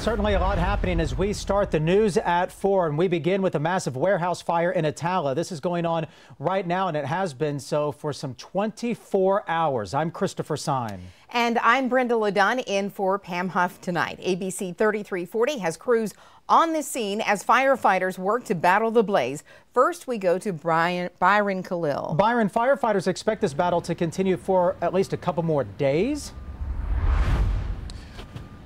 Certainly a lot happening as we start the news at 4 and we begin with a massive warehouse fire in Attalla. This is going on right now and it has been so for some 24 hours. I'm Christopher Sign. And I'm Brenda Ladun in for Pam Huff tonight. ABC 3340 has crews on the scene as firefighters work to battle the blaze. First, we go to Brian, Byron Khalil. Byron, firefighters expect this battle to continue for at least a couple more days.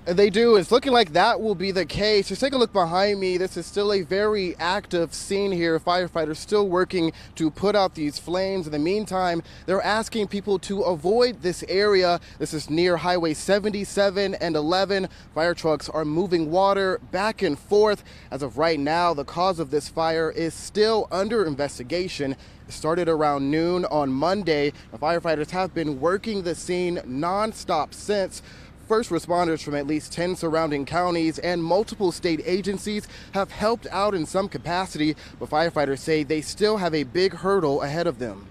They do. It's looking like that will be the case. Just take a look behind me. This is still a very active scene here. Firefighters still working to put out these flames. In the meantime, they're asking people to avoid this area. This is near Highway 77 and 11. Fire trucks are moving water back and forth. As of right now, the cause of this fire is still under investigation. It started around noon on Monday. The firefighters have been working the scene nonstop since. First responders from at least 10 surrounding counties and multiple state agencies have helped out in some capacity, but firefighters say they still have a big hurdle ahead of them.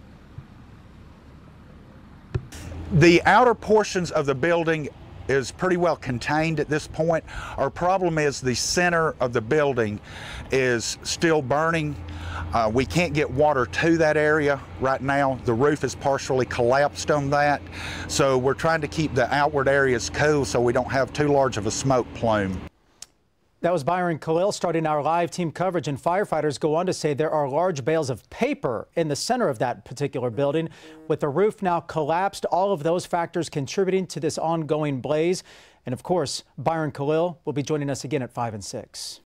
The outer portions of the building is pretty well contained at this point. Our problem is the center of the building is still burning. Uh, we can't get water to that area right now. The roof is partially collapsed on that. So we're trying to keep the outward areas cool so we don't have too large of a smoke plume. That was Byron Khalil starting our live team coverage, and firefighters go on to say there are large bales of paper in the center of that particular building. With the roof now collapsed, all of those factors contributing to this ongoing blaze. And of course, Byron Khalil will be joining us again at 5 and 6.